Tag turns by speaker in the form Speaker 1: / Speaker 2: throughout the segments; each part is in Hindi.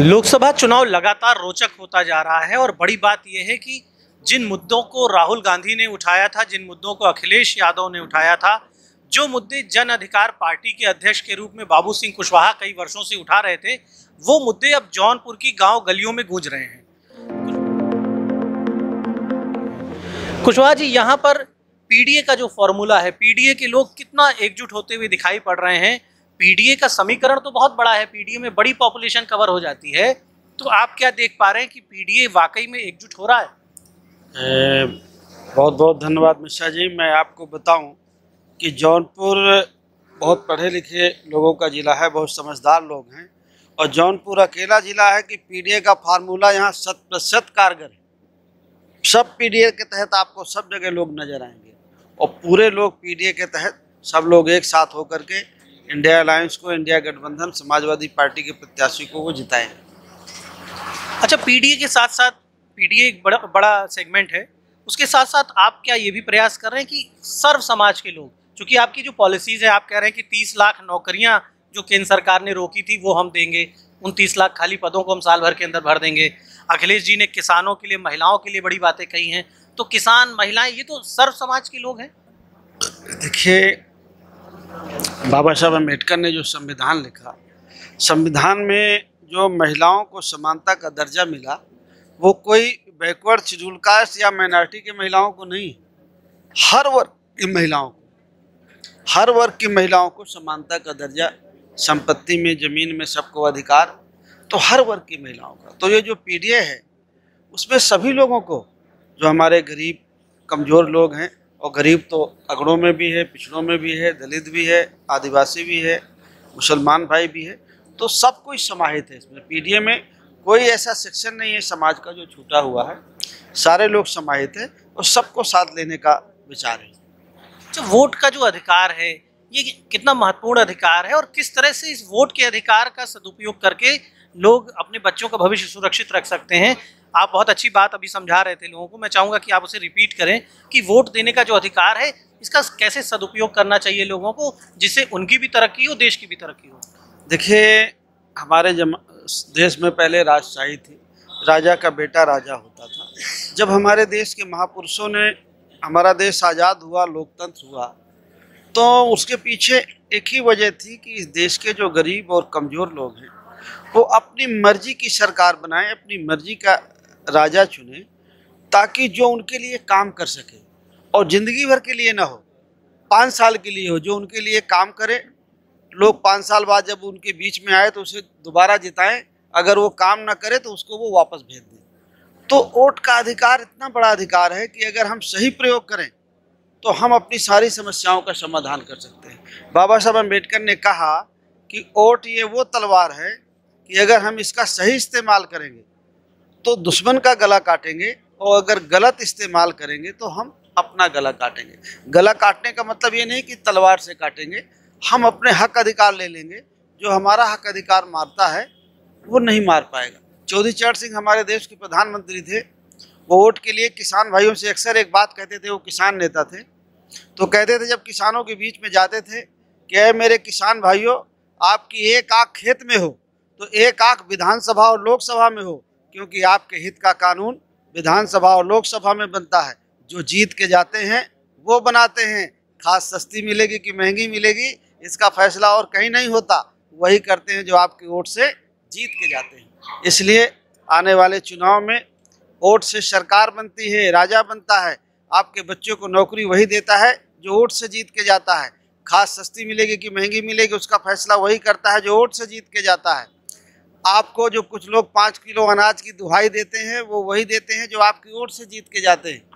Speaker 1: लोकसभा चुनाव लगातार रोचक होता जा रहा है और बड़ी बात यह है कि जिन मुद्दों को राहुल गांधी ने उठाया था, जिन मुद्दों को अखिलेश यादव ने उठाया था, जो मुद्दे जन अधिकार पार्टी के अध्यक्ष के रूप में बाबू सिंह कुशवाहा कई वर्षों से उठा रहे थे, वो मुद्दे अब जौनपुर की गाँव गलियों में गूंज रहे हैं। कुशवाहा जी, यहाँ पर पीडीए का जो फॉर्मूला है, पीडीए के लोग कितना एकजुट होते हुए दिखाई पड़ रहे हैं पीडीए का समीकरण तो बहुत बड़ा है पीडीए में बड़ी पॉपुलेशन कवर हो जाती है। तो आप क्या देख पा रहे हैं कि पीडीए वाकई में एकजुट हो रहा है?
Speaker 2: ए, बहुत बहुत धन्यवाद मिश्रा जी। मैं आपको बताऊँ कि जौनपुर बहुत पढ़े लिखे लोगों का ज़िला है बहुत समझदार लोग हैं। और जौनपुर अकेला ज़िला है कि पीडीए का फार्मूला यहाँ शत प्रतिशत कारगर है। सब पीडीए के तहत आपको सब जगह लोग नज़र आएँगे। और पूरे लोग पीडीए के तहत सब लोग एक साथ होकर के इंडिया अलायंस को इंडिया गठबंधन समाजवादी पार्टी के प्रत्याशी को वो जिताएँ।
Speaker 1: अच्छा पीडीए के साथ साथ पीडीए एक बड़ा बड़ा सेगमेंट है। उसके साथ साथ आप क्या ये भी प्रयास कर रहे हैं कि सर्व समाज के लोग क्योंकि आपकी जो पॉलिसीज़ है आप कह रहे हैं कि तीस लाख नौकरियाँ जो केंद्र सरकार ने रोकी थी वो हम देंगे। उन तीस लाख खाली पदों को हम साल भर के अंदर भर देंगे। अखिलेश जी ने किसानों के लिए महिलाओं के लिए बड़ी बातें कही हैं। तो किसान महिलाएँ ये तो सर्व समाज के लोग हैं।
Speaker 2: देखिए बाबा साहब अंबेडकर ने जो संविधान लिखा, संविधान में जो महिलाओं को समानता का दर्जा मिला, वो कोई बैकवर्ड शेड्यूल कास्ट या माइनॉरिटी की महिलाओं को नहीं, हर वर्ग की महिलाओं को, हर वर्ग की महिलाओं को समानता का दर्जा, संपत्ति में, ज़मीन में सबको अधिकार तो हर वर्ग की महिलाओं का। तो ये जो पीडीए है, उसमें सभी लोगों को, जो हमारे गरीब, कमज़ोर लोग हैं और गरीब तो अगड़ों में भी है, पिछड़ों में भी है, दलित भी है, आदिवासी भी है, मुसलमान भाई भी है तो सब कोई समाहित है इसमें। पीडीए में कोई ऐसा सेक्शन नहीं है, समाज का जो छूटा हुआ है। सारे लोग समाहित है और सबको साथ लेने का विचार है।
Speaker 1: जो वोट का जो अधिकार है, ये कितना महत्वपूर्ण अधिकार है और किस तरह से इस वोट के अधिकार का सदुपयोग करके लोग अपने बच्चों का भविष्य सुरक्षित रख सकते हैं? आप बहुत अच्छी बात अभी समझा रहे थे लोगों को। मैं चाहूँगा कि आप उसे रिपीट करें कि वोट देने का जो अधिकार है, इसका कैसे सदुपयोग करना चाहिए लोगों को, जिससे उनकी भी तरक्की हो, देश की भी तरक्की हो?
Speaker 2: देखिए, हमारे देश में पहले राजशाही थी। राजा का बेटा राजा होता था। जब हमारे देश के महापुरुषों ने, हमारा देश आज़ाद हुआ, लोकतंत्र हुआ तो उसके पीछे एक ही वजह थी कि इस देश के जो गरीब और कमज़ोर लोग हैं, वो अपनी मर्ज़ी की सरकार बनाएँ, अपनी मर्ज़ी का राजा चुने ताकि जो उनके लिए काम कर सके और ज़िंदगी भर के लिए ना हो। पाँच साल के लिए हो, जो उनके लिए काम करे। लोग पाँच साल बाद जब उनके बीच में आए तो उसे दोबारा जिताएँ। अगर वो काम ना करे तो उसको वो वापस भेज दें। तो वोट का अधिकार इतना बड़ा अधिकार है कि अगर हम सही प्रयोग करें तो हम अपनी सारी समस्याओं का समाधान कर सकते हैं। बाबा साहब अंबेडकर ने कहा कि वोट ये वो तलवार है कि अगर हम इसका सही इस्तेमाल करेंगे तो दुश्मन का गला काटेंगे और अगर गलत इस्तेमाल करेंगे तो हम अपना गला काटेंगे। गला काटने का मतलब ये नहीं कि तलवार से काटेंगे, हम अपने हक अधिकार ले लेंगे। जो हमारा हक अधिकार मारता है, वो नहीं मार पाएगा। चौधरी चरण सिंह हमारे देश के प्रधानमंत्री थे। वो वोट के लिए किसान भाइयों से अक्सर एक बात कहते थे, वो किसान नेता थे। तो कहते थे जब किसानों के बीच में जाते थे कि अरे मेरे किसान भाइयों, आपकी एक आँख खेत में हो तो एक आँख विधानसभा और लोकसभा में हो क्योंकि आपके हित का कानून विधानसभा और लोकसभा में बनता है। जो जीत के जाते हैं, वो बनाते हैं। खास सस्ती मिलेगी कि महँगी मिलेगी, इसका फैसला और कहीं नहीं होता। वही करते हैं जो आपके वोट से जीत के जाते हैं। इसलिए आने वाले चुनाव में वोट से सरकार बनती है, राजा बनता है। आपके बच्चों को नौकरी वही देता है जो वोट से जीत के जाता है। खास सस्ती मिलेगी कि महँगी मिलेगी, उसका फैसला वही करता है जो वोट से जीत के जाता है। आपको जो कुछ लोग पाँच किलो अनाज की दुहाई देते हैं, वो वही देते हैं जो आपकी वोट से जीत के जाते हैं।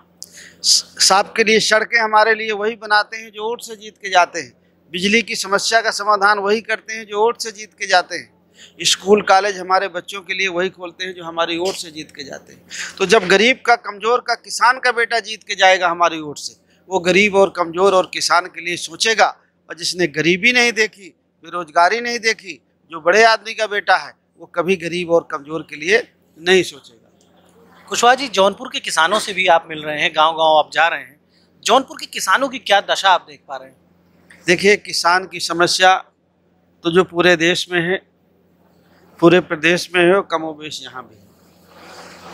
Speaker 2: साहब के लिए सड़कें हमारे लिए वही बनाते हैं जो वोट से जीत के जाते हैं। बिजली की समस्या का समाधान वही करते हैं जो वोट से जीत के जाते हैं। स्कूल, कॉलेज हमारे बच्चों के लिए वही खोलते हैं जो हमारी वोट से जीत के जाते हैं। तो जब गरीब का, कमज़ोर का, किसान का बेटा जीत के जाएगा हमारी वोट से, वो गरीब और कमज़ोर और किसान के लिए सोचेगा, और जिसने गरीबी नहीं देखी, बेरोजगारी नहीं देखी, जो बड़े आदमी का बेटा है वो कभी गरीब और कमज़ोर के लिए नहीं सोचेगा।
Speaker 1: कुशवाहा जी जौनपुर के किसानों से भी आप मिल रहे हैं गाँव गाँव आप जा रहे हैं। जौनपुर के किसानों की क्या दशा आप देख पा रहे हैं?
Speaker 2: देखिए किसान की समस्या तो जो पूरे देश में है पूरे प्रदेश में है और कमोबेश यहाँ भी है।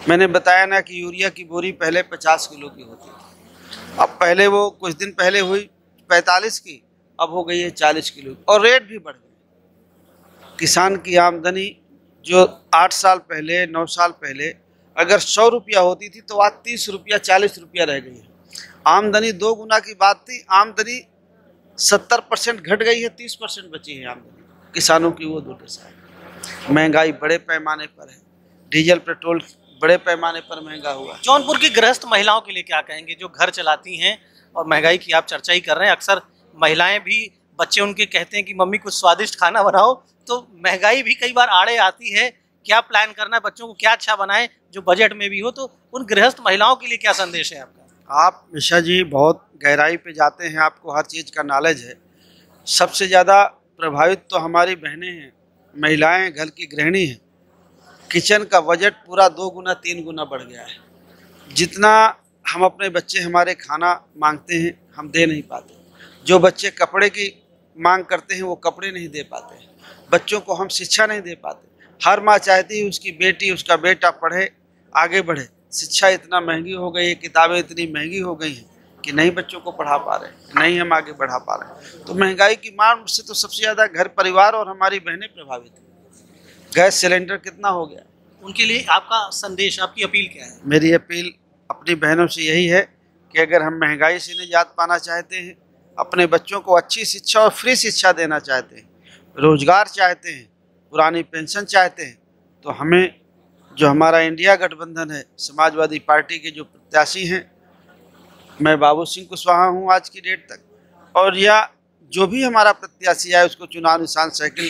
Speaker 2: मैंने बताया ना कि यूरिया की बोरी पहले पचास किलो की होती थी। अब पहले वो कुछ दिन पहले हुई पैंतालीस की अब हो गई है चालीस किलो और रेट भी बढ़ गए किसान की आमदनी जो आठ साल पहले, नौ साल पहले, अगर सौ रुपया होती थी तो आज तीस रुपया, चालीस रुपया रह गई है। आमदनी दो गुना की बात थी, आमदनी सत्तर परसेंट घट गई है, तीस परसेंट बची है आमदनी। किसानों की वो दो दशा महँगाई बड़े पैमाने पर है। डीजल, पेट्रोल बड़े पैमाने पर महँगा हुआ है।
Speaker 1: जौनपुर की गृहस्थ महिलाओं के लिए क्या कहेंगे? जो घर चलाती हैं और महँगाई की आप चर्चा ही कर रहे हैं, अक्सर महिलाएँ भी, बच्चे उनके कहते हैं कि, मम्मी, कुछ स्वादिष्ट खाना बनाओ। तो महँगाई भी कई बार आड़े आती है। क्या प्लान करना है? बच्चों को क्या अच्छा बनाए? जो बजट में भी हो तो उन गृहस्थ महिलाओं के लिए क्या संदेश है आपका?
Speaker 2: आप मिशा जी, बहुत गहराई पे जाते हैं। आपको हर चीज़ का नॉलेज है। सबसे ज़्यादा प्रभावित तो हमारी बहनें हैं। महिलाएँ, घर की गृहिणी हैं। किचन का बजट पूरा दो गुना, तीन गुना बढ़ गया है। जितना हम अपने बच्चे, हमारे खाना मांगते हैं, हम दे नहीं पाते। जो बच्चे कपड़े की मांग करते हैं, वो कपड़े नहीं दे पाते। बच्चों को हम शिक्षा नहीं दे पाते। हर माँ चाहती है उसकी बेटी उसका बेटा पढ़े आगे बढ़े। शिक्षा इतना महँगी हो गई है किताबें इतनी महँगी हो गई हैं कि नहीं बच्चों को पढ़ा पा रहे नहीं हम आगे बढ़ा पा रहे तो महँगाई की मांग से तो सबसे ज़्यादा घर परिवार और हमारी बहनें प्रभावित हैं। गैस सिलेंडर कितना हो गया?
Speaker 1: उनके लिए आपका संदेश आपकी अपील क्या है?
Speaker 2: मेरी अपील अपनी बहनों से यही है कि अगर हम महँगाई से निजात पाना चाहते हैं अपने बच्चों को अच्छी शिक्षा और फ्री शिक्षा देना चाहते हैं रोज़गार चाहते हैं, पुरानी पेंशन चाहते हैं तो हमें जो हमारा इंडिया गठबंधन है, समाजवादी पार्टी के जो प्रत्याशी हैं, मैं बाबू सिंह कुशवाहा हूँ आज की डेट तक। और या जो भी हमारा प्रत्याशी आए, उसको चुनाव निशान साइकिल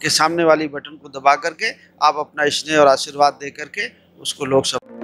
Speaker 2: के सामने वाली बटन को दबा करके आप अपना स्नेह और आशीर्वाद दे करके उसको लोकसभा